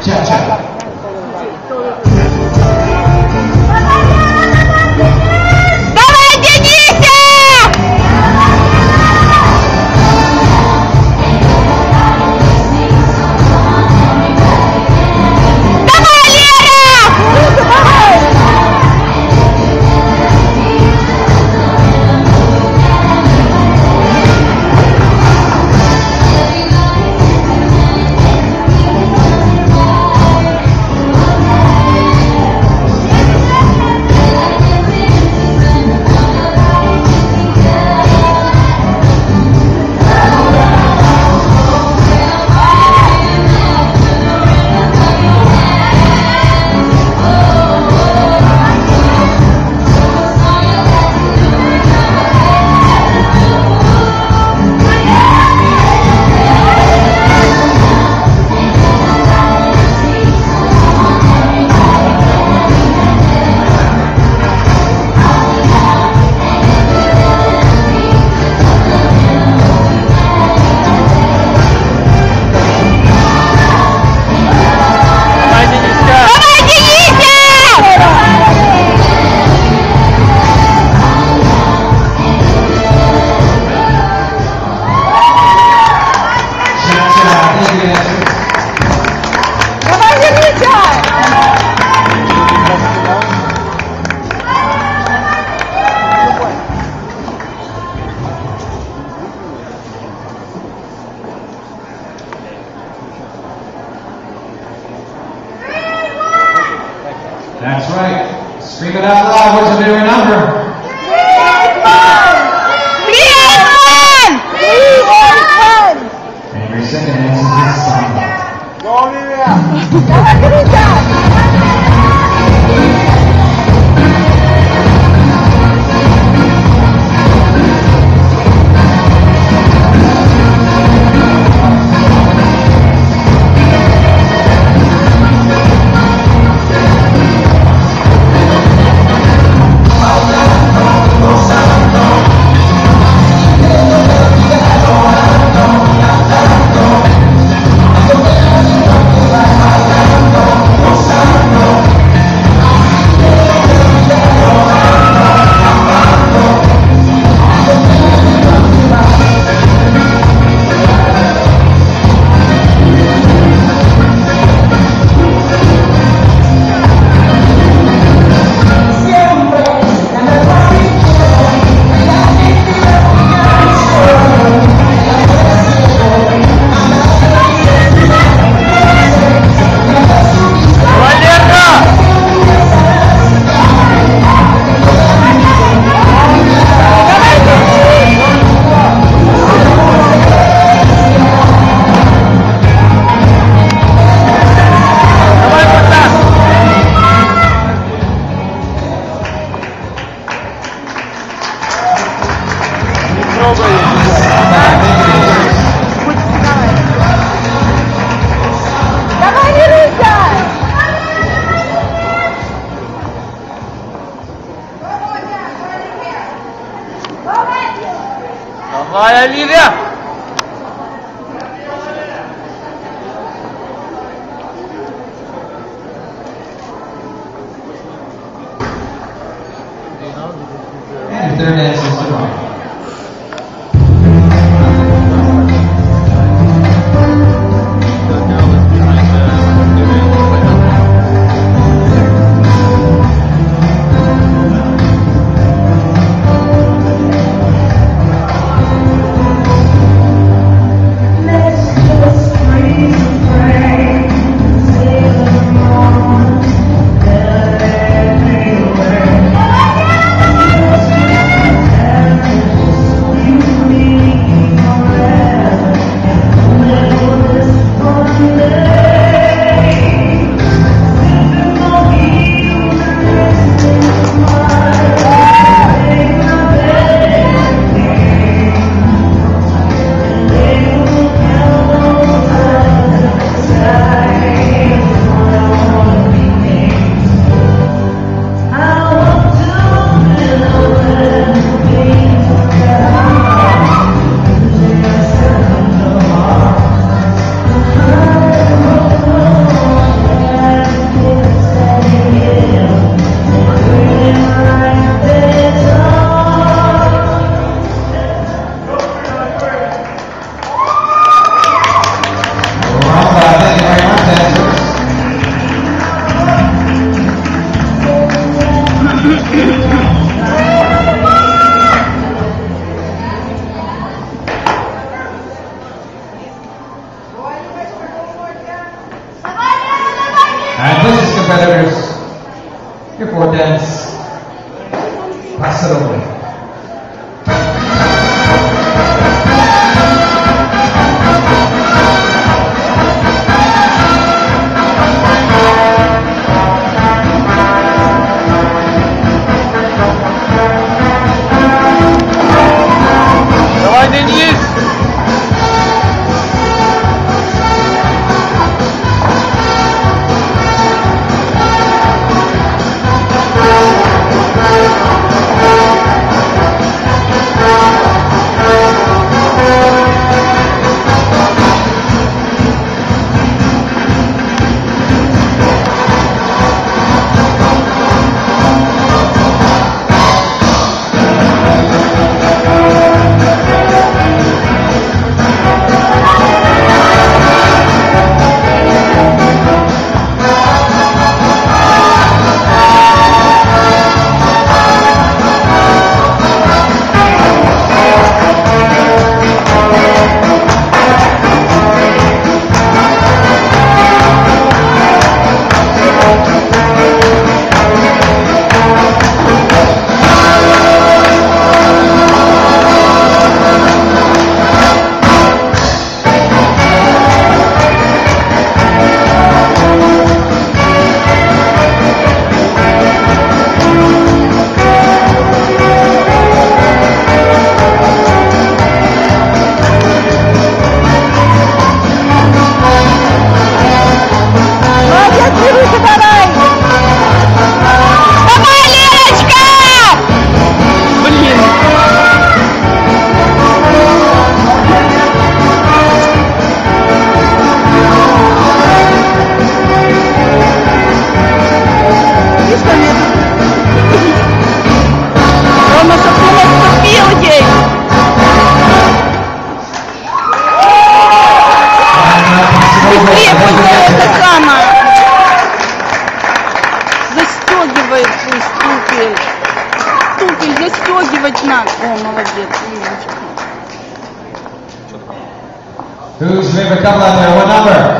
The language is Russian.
谢谢。Трогай. Давай, Леруся! Давай, Оливия! And importance. Barcelona. Быстрее, пусть это самое! Застегивает свой ступель. Ступель застегивать надо. О, молодец, умничка. Who's favorite couple out there? What number?